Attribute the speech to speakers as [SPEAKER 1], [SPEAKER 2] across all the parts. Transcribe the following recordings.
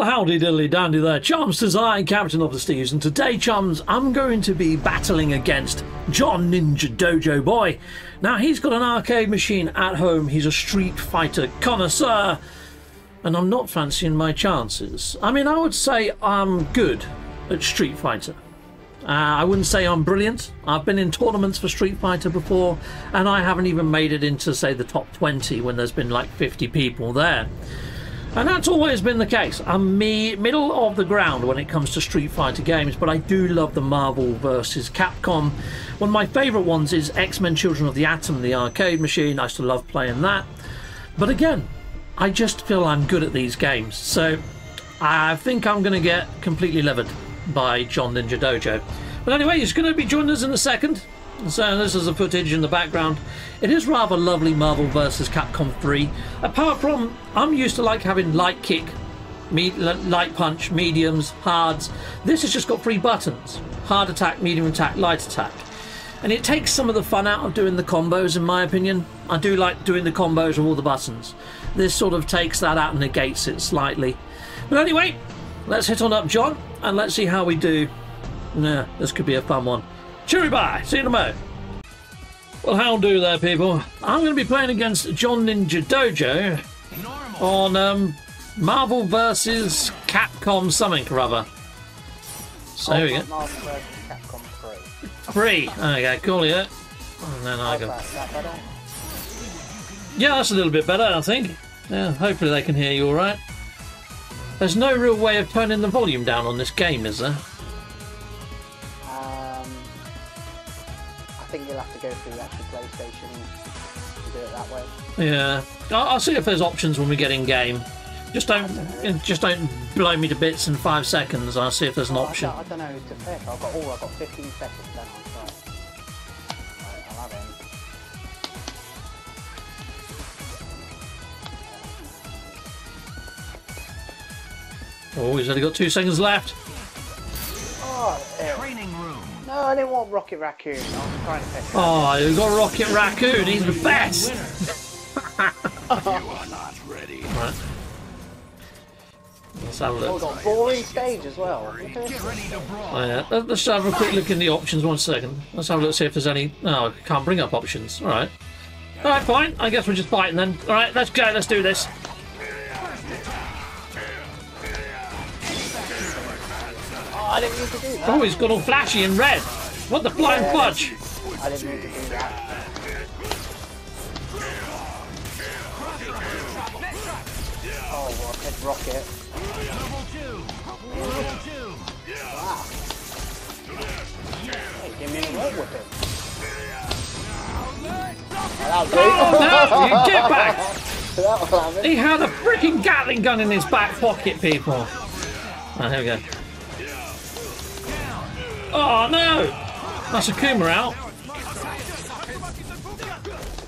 [SPEAKER 1] Well, howdy diddly dandy there. Chums says I, Captain of the Steves, and today, chums, I'm going to be battling against John Ninja Dojo Boy. Now, he's got an arcade machine at home, he's a Street Fighter connoisseur, and I'm not fancying my chances. I mean, I would say I'm good at Street Fighter. Uh, I wouldn't say I'm brilliant. I've been in tournaments for Street Fighter before, and I haven't even made it into, say, the top 20 when there's been like 50 people there. And that's always been the case. I'm me middle of the ground when it comes to Street Fighter games, but I do love the Marvel versus Capcom. One of my favourite ones is X-Men Children of the Atom, the arcade machine. I still love playing that. But again, I just feel I'm good at these games. So I think I'm going to get completely levered by John Ninja Dojo. But anyway, he's going to be joining us in a second. So this is the footage in the background. It is rather lovely Marvel vs. Capcom 3. Apart from, I'm used to like having light kick, me, light punch, mediums, hards. This has just got three buttons. Hard attack, medium attack, light attack. And it takes some of the fun out of doing the combos in my opinion. I do like doing the combos with all the buttons. This sort of takes that out and negates it slightly. But anyway, let's hit on up John and let's see how we do. Yeah, this could be a fun one. Cheery bye. See you in a moment. Well, how do there, people? I'm going to be playing against John Ninja Dojo on um, Marvel versus Capcom something or other. So here we go.
[SPEAKER 2] Marvel vs. Capcom 3.
[SPEAKER 1] Three. Okay, cool, yeah. And then I go.
[SPEAKER 2] that?
[SPEAKER 1] Yeah, that's a little bit better, I think. Yeah, hopefully they can hear you all right. There's no real way of turning the volume down on this game, is there?
[SPEAKER 2] Go through the actual PlayStation to do it that way.
[SPEAKER 1] Yeah, I'll, I'll see if there's options when we get in game. Just don't, just don't blow me to bits in five seconds. I'll see if there's an
[SPEAKER 2] Oh,
[SPEAKER 1] option.
[SPEAKER 2] I don't, I don't know who to pick. I've got, oh, I've got 15 seconds then on first. Right, I'll have him.
[SPEAKER 1] Oh, he's only got two seconds left.
[SPEAKER 2] Oh.
[SPEAKER 3] Training room.
[SPEAKER 2] No, I didn't want Rocket Raccoon. I was trying to pick.
[SPEAKER 1] Oh, you've got Rocket Raccoon. He's the best. You are not Right. Let's have a
[SPEAKER 2] Oh,
[SPEAKER 1] look.
[SPEAKER 2] we got boring stage as well. Look at this.
[SPEAKER 3] Get ready to brawl.
[SPEAKER 1] Oh, yeah. Let- Let's have a quick look in the options. One second. Let's have a look see if there's any. No, I can't bring up options. All right. All right, fine. I guess we're just fighting then. All right, let's go. Let's do this.
[SPEAKER 2] I didn't mean to do that.
[SPEAKER 1] Oh, he's got all flashy and red. What the flying fudge?
[SPEAKER 2] I didn't mean to do that. Oh, Rocket, a
[SPEAKER 1] get back! He had a freaking Gatling gun in his back pocket, people. Oh, here we go. Oh no! That's Akuma out.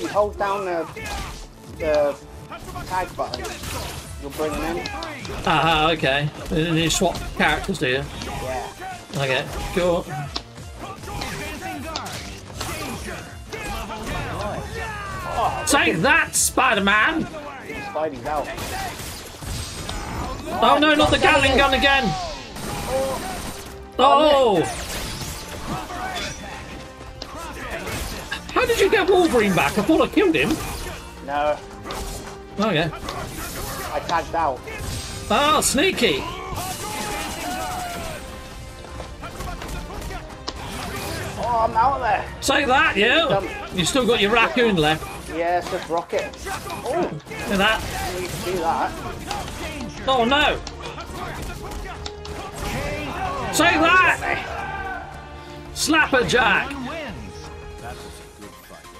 [SPEAKER 2] You hold down the, the tag button. You'll bring him in.
[SPEAKER 1] Ah, okay. And you swap characters, do you?
[SPEAKER 2] Yeah.
[SPEAKER 1] Okay, cool.
[SPEAKER 3] Advancing guard. Danger.
[SPEAKER 2] Oh,
[SPEAKER 1] Take that, Spider-Man!
[SPEAKER 2] Spidey's out.
[SPEAKER 1] Oh no, not the Gatling gun again! Oh! How did you get Wolverine back? I thought I killed him.
[SPEAKER 2] No,
[SPEAKER 1] Oh, yeah.
[SPEAKER 2] I tagged out.
[SPEAKER 1] Oh, sneaky!
[SPEAKER 2] Oh, I'm out of there.
[SPEAKER 1] Say that, yeah? You've still got your raccoon left.
[SPEAKER 2] Yeah, it's just Rocket. Oh,
[SPEAKER 1] Look at that.
[SPEAKER 2] you can do that.
[SPEAKER 1] Oh no! Say that! Slapper Jack!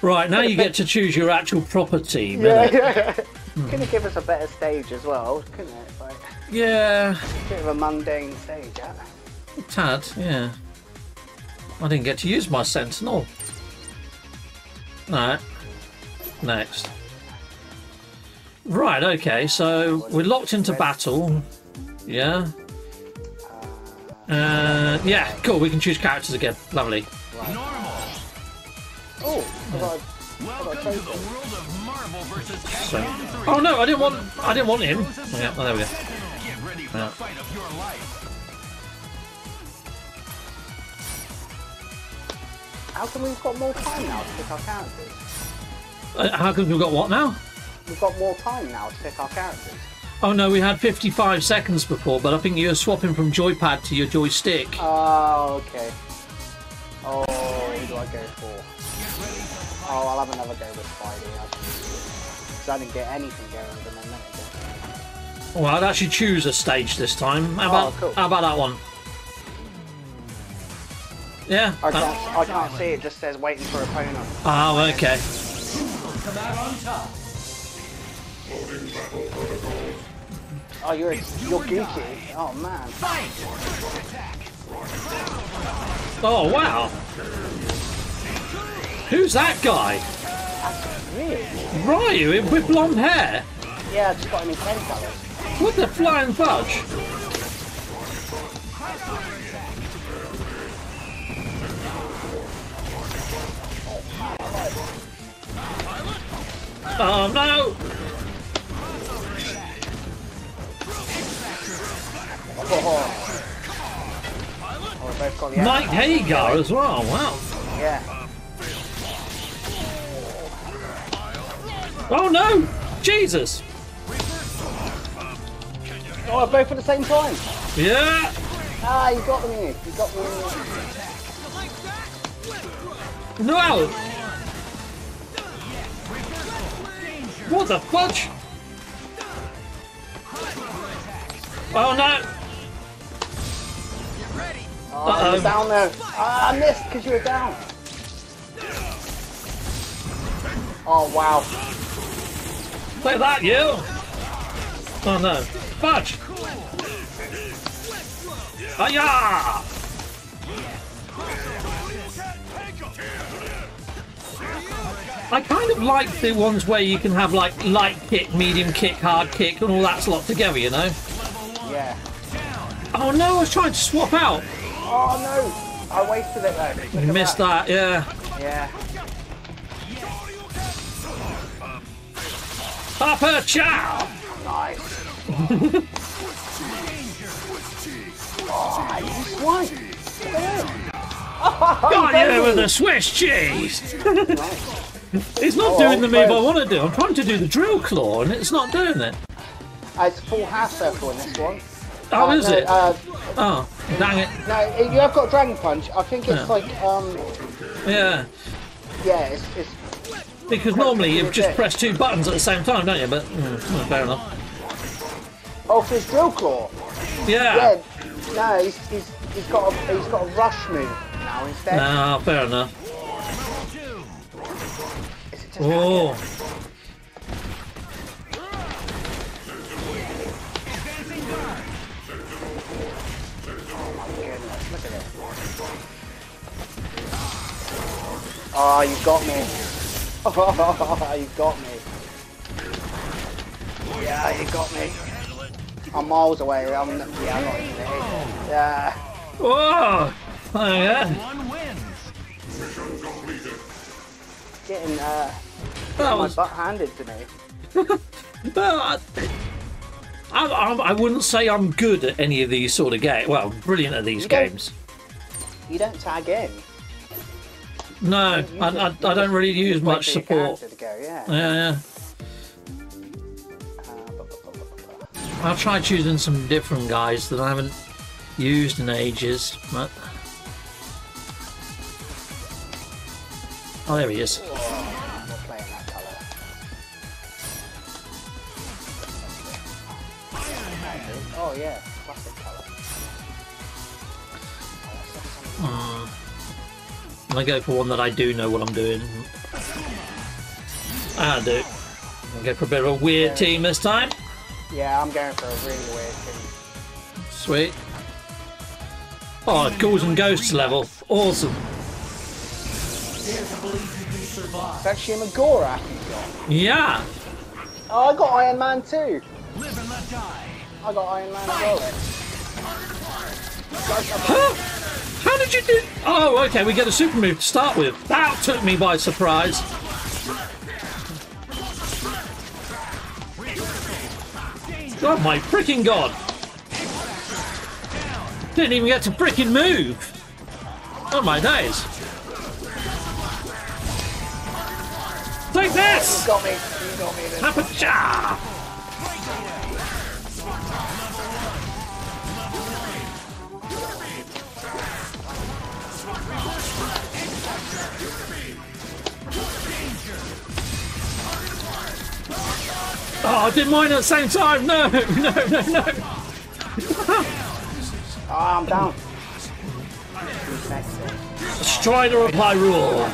[SPEAKER 3] One wins.
[SPEAKER 1] Right, now you get to choose your actual proper team.
[SPEAKER 2] Yeah,
[SPEAKER 1] innit?
[SPEAKER 2] yeah. Couldn't it give us a better stage as well, couldn't it? Like,
[SPEAKER 1] Yeah,
[SPEAKER 2] a bit of a mundane stage, yeah.
[SPEAKER 1] tad, yeah. I didn't get to use my Sentinel. Alright. Next. Right, okay, so we're locked into battle. Yeah. Uh, yeah, cool, we can choose characters again. Lovely.
[SPEAKER 3] Normal.
[SPEAKER 2] Oh, I got
[SPEAKER 3] Welcome to the world of Marvel versus
[SPEAKER 1] So,
[SPEAKER 3] Capcom 3.
[SPEAKER 1] oh no, I didn't want I didn't want him. Yeah, oh, there we go.
[SPEAKER 3] Get ready the
[SPEAKER 1] Yeah.
[SPEAKER 3] fight of your life.
[SPEAKER 2] How come we've got more time now to pick our characters?
[SPEAKER 1] Uh, how come we've got what now?
[SPEAKER 2] We've got more time now to pick our characters.
[SPEAKER 1] Oh no, we had 55 seconds before, but I think you're swapping from joypad to your joystick.
[SPEAKER 2] Oh, okay. Oh, who do I go for? Oh, I'll have another go with Spidey. Because I didn't get anything going with him a minute ago.
[SPEAKER 1] I'd actually choose a stage this time. How about,
[SPEAKER 2] Oh, cool.
[SPEAKER 1] how about that one? Yeah.
[SPEAKER 2] I
[SPEAKER 1] uh,
[SPEAKER 2] can't, I can't see it, just says waiting for opponent.
[SPEAKER 1] Oh, okay.
[SPEAKER 2] Oh, you're, you're geeky. Oh, man.
[SPEAKER 1] Oh, wow. Who's that guy?
[SPEAKER 2] That's weird.
[SPEAKER 1] Ryu with blonde hair?
[SPEAKER 2] Yeah, I just got him in 10 colours.
[SPEAKER 1] What the flying fudge? Oh no!
[SPEAKER 2] Oh, oh we both got the
[SPEAKER 1] Mike Haggar as well, wow.
[SPEAKER 2] Yeah.
[SPEAKER 1] Oh no! Jesus!
[SPEAKER 2] Oh, both at the same time.
[SPEAKER 1] Yeah!
[SPEAKER 2] Ah, you got me. You got me.
[SPEAKER 1] No! What the fudge? Oh no!
[SPEAKER 2] Oh,
[SPEAKER 1] Uh-oh.
[SPEAKER 2] you're down there. Ah, I missed because you were down. Oh, wow.
[SPEAKER 1] Like that, you! Oh no. Fudge! Hiya! I kind of like the ones where you can have like light kick, medium kick, hard kick, and all that slot together, you know?
[SPEAKER 2] Yeah.
[SPEAKER 1] Oh no, I was trying to swap out.
[SPEAKER 2] Oh, no. I wasted it, though. At
[SPEAKER 1] Missed that, yeah.
[SPEAKER 2] Yeah.
[SPEAKER 1] Papa Chow!
[SPEAKER 2] Nice. oh, you swine. Look at him.
[SPEAKER 1] Got you with the Swiss cheese! it's not
[SPEAKER 2] Oh,
[SPEAKER 1] doing the move I want to do. I'm trying to do the drill claw and it's not doing it.
[SPEAKER 2] it. Uh, it's full half circle in this one.
[SPEAKER 1] Oh,
[SPEAKER 2] Uh,
[SPEAKER 1] is
[SPEAKER 2] no,
[SPEAKER 1] it?
[SPEAKER 2] Uh,
[SPEAKER 1] Oh, dang it.
[SPEAKER 2] no, you have got Dragon Punch. I think it's
[SPEAKER 1] Yeah.
[SPEAKER 2] like, um,
[SPEAKER 1] Yeah.
[SPEAKER 2] yeah, it's, it's
[SPEAKER 1] Because normally you just
[SPEAKER 2] Okay.
[SPEAKER 1] press two buttons at the same time, don't you? But mm, fair enough.
[SPEAKER 2] oh, for his drill claw.
[SPEAKER 1] Yeah.
[SPEAKER 2] Yeah, no, he's, he's, he's got a, he's got a rush move now instead.
[SPEAKER 1] No, fair enough.
[SPEAKER 2] Is it just
[SPEAKER 1] Oh,
[SPEAKER 2] goodness, look at it. Oh, you got me. Oh, you got me. Yeah, you got me. I'm miles away. I'm, yeah, I'm not even there. Yeah.
[SPEAKER 1] whoa! Oh, yeah.
[SPEAKER 3] One wins.
[SPEAKER 2] Getting uh,
[SPEAKER 1] That
[SPEAKER 2] my butt handed to me.
[SPEAKER 1] Well, I, I, I, I wouldn't say I'm good at any of these sort of games. Well, brilliant at these
[SPEAKER 2] You
[SPEAKER 1] games.
[SPEAKER 2] You don't tag in.
[SPEAKER 1] No,
[SPEAKER 2] You
[SPEAKER 1] I,
[SPEAKER 2] just-
[SPEAKER 1] I, I don't really use much support.
[SPEAKER 2] go, yeah.
[SPEAKER 1] Yeah, yeah.
[SPEAKER 2] Uh,
[SPEAKER 1] I'll try choosing some different guys that I haven't used in ages. But... Oh, there he is. Gonna go for one that I do know what I'm doing. I do. I'll go for a bit of a weird team this time.
[SPEAKER 2] Yeah, I'm going for a really weird thing.
[SPEAKER 1] Sweet. Oh, Ghouls and Ghosts level. Awesome.
[SPEAKER 2] It's actually a Megora you've got.
[SPEAKER 1] Yeah.
[SPEAKER 2] Oh, I got Iron Man too.
[SPEAKER 3] Live and let die.
[SPEAKER 2] I got Iron Man as well then.
[SPEAKER 1] Huh? How did you do? Oh, okay. We get a super move to start with. That took me by surprise. Oh my freaking god! Didn't even get to freaking move. Oh my days. Take this!
[SPEAKER 2] You got me. You got me.
[SPEAKER 1] Oh, I did mine at the same time. No, no, no, no.
[SPEAKER 2] Oh, I'm down. Who's next then?
[SPEAKER 1] Strider of Hiryu.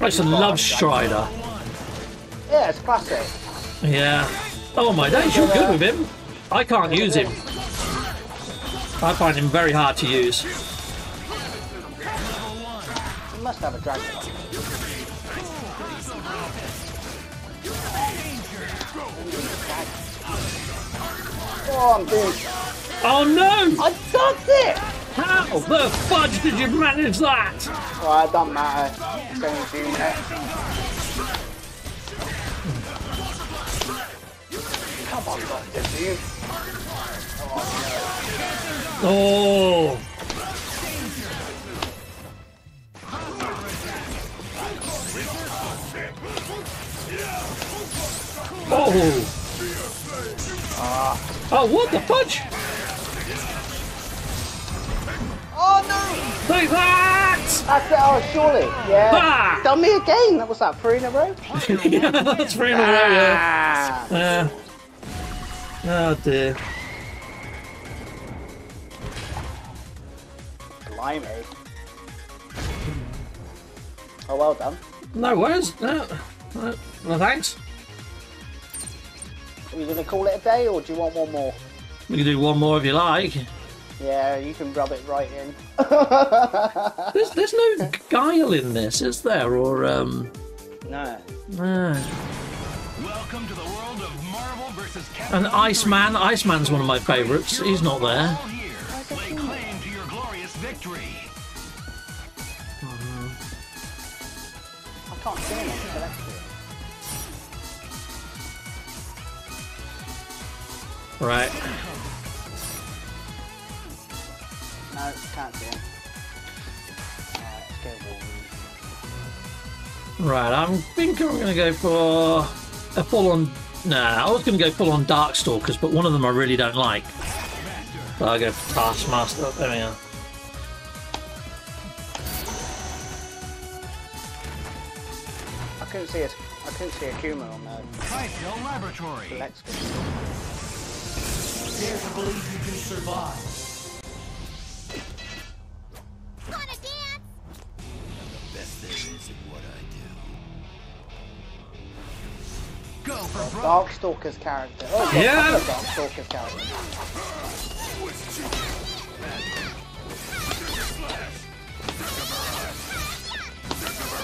[SPEAKER 1] I used to love Strider.
[SPEAKER 2] Yeah, it's classic.
[SPEAKER 1] Yeah. Oh my days, you're good with him. I can't use him. I find him very hard to use.
[SPEAKER 2] You must have a dragon. Oh, I'm doomed.
[SPEAKER 1] Oh no!
[SPEAKER 2] I dodged it!
[SPEAKER 1] How the fudge did you manage that?
[SPEAKER 2] Well, it doesn't matter. It's only two minutes. Come on, Doctor Doom.
[SPEAKER 1] Oh. Oh. Oh, what the fudge?
[SPEAKER 2] Oh no!
[SPEAKER 1] Take that!
[SPEAKER 2] That's it, oh, surely. Yeah.
[SPEAKER 1] Ah!
[SPEAKER 2] Done me again. That was that three in a row?
[SPEAKER 1] yeah, that's three in a row, yeah.
[SPEAKER 2] Ah.
[SPEAKER 1] Yeah. Oh dear.
[SPEAKER 2] Blimey. Oh, well done.
[SPEAKER 1] No worries. No. No, no thanks.
[SPEAKER 2] Are you going to call it a day or do you want one more?
[SPEAKER 1] We can do one more if you like.
[SPEAKER 2] Yeah, you can rub it right in.
[SPEAKER 1] There's, there's no Guile in this, is there? Or, um.
[SPEAKER 2] no.
[SPEAKER 1] No.
[SPEAKER 3] Welcome to the world of Marvel vs. Captain
[SPEAKER 1] And Iceman. Iceman's one of my favourites. He's not there.
[SPEAKER 3] Lay claim to your glorious victory.
[SPEAKER 2] I can't see him
[SPEAKER 1] Right.
[SPEAKER 2] No, can't see him. Alright, let's go Wolverine.
[SPEAKER 1] Right, I'm thinking I'm going to go for a full on. Nah, I was going to go full on Darkstalkers, but one of them I really don't like. So I'll go for Taskmaster. There we are.
[SPEAKER 2] I couldn't see a, I couldn't see a Kuma on the
[SPEAKER 3] Typeville Laboratory.
[SPEAKER 2] Select screen.
[SPEAKER 4] Dare to believe you can survive.
[SPEAKER 5] Wanna dance?
[SPEAKER 3] Go for broke.
[SPEAKER 2] Darkstalker's character. Oh, yeah.
[SPEAKER 1] Yeah.
[SPEAKER 2] Darkstalker's character.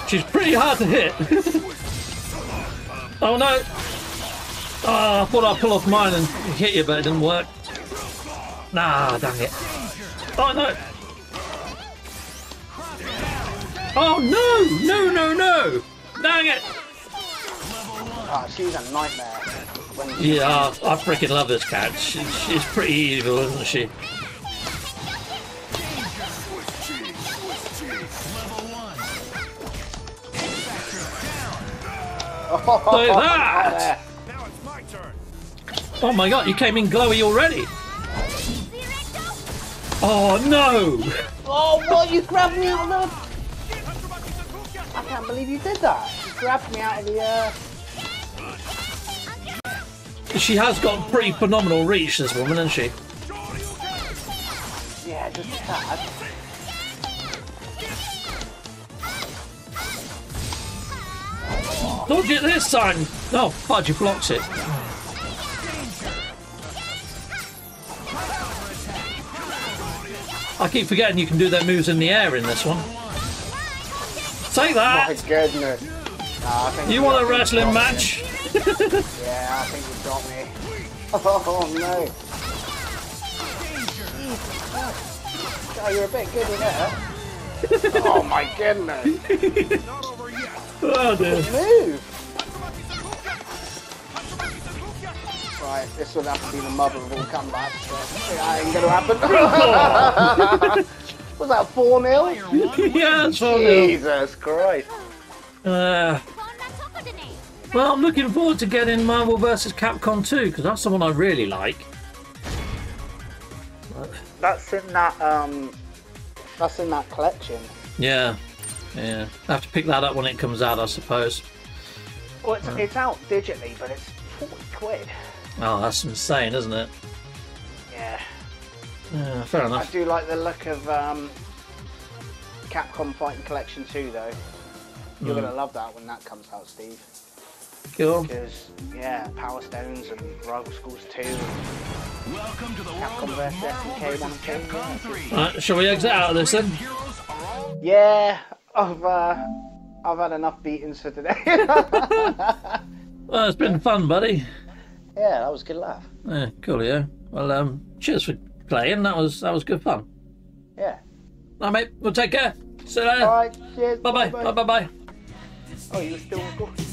[SPEAKER 1] She's pretty hard to hit. oh no! Oh, I thought I'd pull off mine and hit you, but it didn't work. Nah, dang it. Oh no! Oh no! No, no, no! Dang it!
[SPEAKER 2] Ah, she's a nightmare.
[SPEAKER 1] Yeah, I, I freaking love this cat. She, she's pretty evil, isn't she? Like that! Oh my god, you came in glowy already! Oh no!
[SPEAKER 2] Oh, what? You grabbed me out of the... I can't believe you did that. You grabbed me out of the, uh...
[SPEAKER 1] She has got pretty phenomenal reach, this woman, hasn't she?
[SPEAKER 2] Yeah, just a tad.
[SPEAKER 1] Dodge it this time! Oh, fudge, you blocks it. I keep forgetting you can do their moves in the air in this one. Take
[SPEAKER 2] My
[SPEAKER 1] that!
[SPEAKER 2] goodness. Nah, I think
[SPEAKER 1] You want a wrestling match?
[SPEAKER 2] Yeah, I think you got me. Oh, no. Oh, you're a bit good with that. oh, my goodness.
[SPEAKER 3] Not over yet.
[SPEAKER 1] Oh dear.
[SPEAKER 2] Move. Alright, this would have to be the mother of all comebacks. So that ain't gonna happen. was that 4 0?
[SPEAKER 1] yeah, 4 0.
[SPEAKER 2] Jesus Christ.
[SPEAKER 1] Uh, well, I'm looking forward to getting Marvel vs. Capcom 2 because that's the one I really like.
[SPEAKER 2] That's in that um, that's in that collection.
[SPEAKER 1] Yeah, yeah. I have to pick that up when it comes out, I suppose.
[SPEAKER 2] Well, it's, uh. it's out digitally, but it's forty quid.
[SPEAKER 1] Oh, that's insane, isn't it?
[SPEAKER 2] Yeah.
[SPEAKER 1] Yeah, fair enough.
[SPEAKER 2] I do like the look of um, Capcom Fighting Collection 2, though. You're gonna love that when that comes out, Steve.
[SPEAKER 1] Cool.
[SPEAKER 2] Because, yeah, Power Stones and Rival Schools 2.
[SPEAKER 3] Welcome to the
[SPEAKER 2] Capcom
[SPEAKER 3] world of
[SPEAKER 2] versus
[SPEAKER 3] Marvel
[SPEAKER 2] SNK
[SPEAKER 3] vs.
[SPEAKER 2] one and two,
[SPEAKER 3] Capcom 3.
[SPEAKER 1] Right, shall we exit out of this then?
[SPEAKER 3] Heroes are all
[SPEAKER 2] Yeah, I've uh, I've had enough beatings for today.
[SPEAKER 1] Well, it's been fun, buddy.
[SPEAKER 2] That was a good laugh.
[SPEAKER 1] Yeah, cool, yeah. Well, um, cheers for playing. That was that was good fun.
[SPEAKER 2] Yeah.
[SPEAKER 1] Right, mate. We'll take care. See you later.
[SPEAKER 2] All right. Cheers.
[SPEAKER 1] Bye bye. Bye bye bye.
[SPEAKER 2] Oh, you were still recording.